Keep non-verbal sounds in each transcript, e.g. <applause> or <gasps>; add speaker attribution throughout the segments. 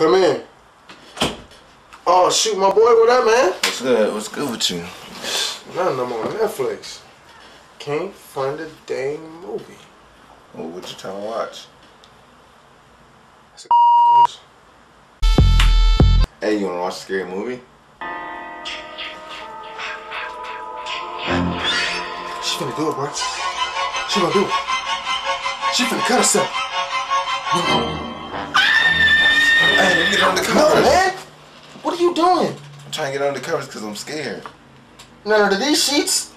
Speaker 1: Come in. Oh shoot, my boy, what up, man?
Speaker 2: What's good? What's good with you?
Speaker 1: Nothing. I'm on Netflix. Can't find a dang movie.
Speaker 2: Well, what you trying to watch?
Speaker 1: That's a.
Speaker 2: Hey, you wanna watch a scary movie?
Speaker 1: She finna do it, bro. She gonna do it. She finna cut herself.
Speaker 2: Hey, let me get under
Speaker 1: No,
Speaker 2: covers.
Speaker 1: man. What are you doing?
Speaker 2: I'm trying to get under covers because I'm scared.
Speaker 1: None of these sheets.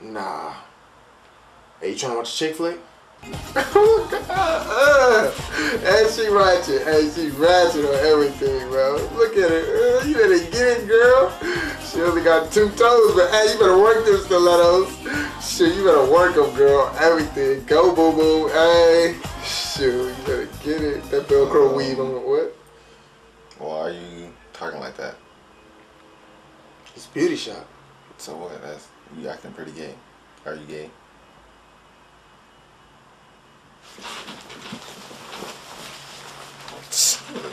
Speaker 1: Nah. Hey, you trying to watch a chick flick? oh, <laughs> God. Hey, she ratchet. Hey, she ratchet on everything, bro. Look at her. Uh, you better get it, girl. She only got two toes, but hey, you better work them stilettos. Shit, you better work them, girl. Everything. Go, boo boo. Hey. Shoot, you better get it. That Velcro weave on what?
Speaker 2: Why are you talking like that?
Speaker 1: It's beauty shop.
Speaker 2: So what? That's you acting pretty gay. Are you gay?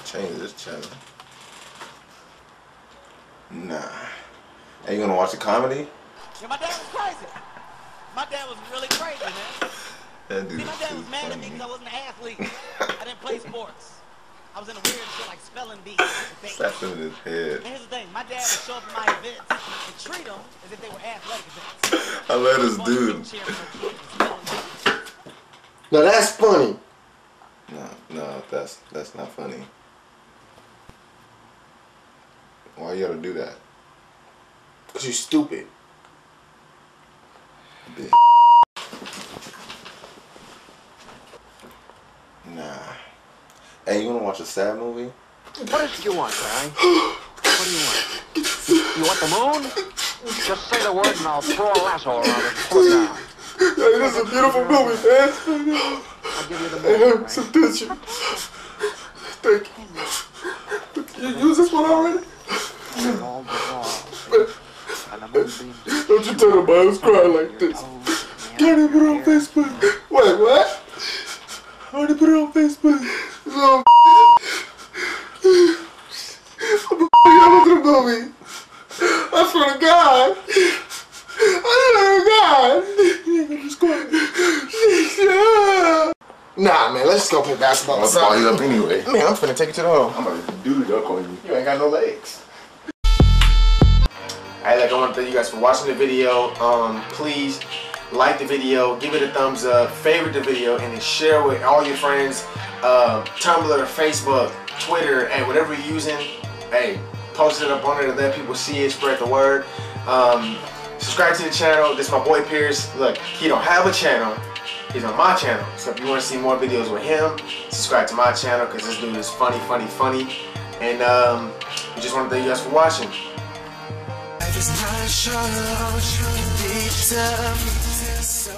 Speaker 2: Change this channel. Nah. Hey, you gonna watch a comedy?
Speaker 3: Yeah, my dad was crazy. My dad was really crazy, man. <laughs>
Speaker 2: That dude
Speaker 3: See, my dad was mad at me because I wasn't an athlete. <laughs> I didn't play sports. I was in a weird shit like spelling bees. and things.
Speaker 2: Slapped him in his head.
Speaker 3: And here's the thing, my dad would show up at my events and treat them as if they were athletic events. <laughs>
Speaker 2: I love this
Speaker 3: One
Speaker 2: dude.
Speaker 3: big cheers for kids and spelling bees.
Speaker 1: Now that's funny.
Speaker 2: No, no, that's that's not funny. Why you gotta do that?
Speaker 1: Because you stupid.
Speaker 2: Bitch. Nah. Hey, you wanna watch a sad movie?
Speaker 4: What is it you want, Mary? <gasps> What do you want? You want the moon? Just say the word and I'll throw a lasso around it. and Pull it down.
Speaker 1: Hey, this is a beautiful movie, man.
Speaker 4: I'll give you the
Speaker 1: I
Speaker 4: moon.
Speaker 1: have
Speaker 4: Mary.
Speaker 1: some. Thank you. You use this one already?
Speaker 4: All dissolved. And the
Speaker 1: you tell nobody I was crying like this. even put it on Facebook. Wait, what? I already put it on Facebook. Oh, I'm a f***ing to the movie. I swear to God. I swear to God. You ain't gonna just Nah, man, let's just go play basketball.
Speaker 2: I'm gonna ball you up anyway.
Speaker 1: Man, I'm finna take you to the home.
Speaker 2: I'm gonna do it up on you.
Speaker 1: You ain't got no legs. Alright, like I want to thank you guys for watching the video. Um, please like the video, give it a thumbs up, favorite the video, and then share with all your friends. Uh, Tumblr, Facebook, Twitter, and whatever you're using. Hey, post it up on there to let people see it, spread the word. Um, subscribe to the channel. This is my boy Pierce. Look, he don't have a channel. He's on my channel. So if you want to see more videos with him, subscribe to my channel because this dude is funny, funny, funny. And um, we just want to thank you guys for watching.
Speaker 5: ist ein not a short road. It beats up.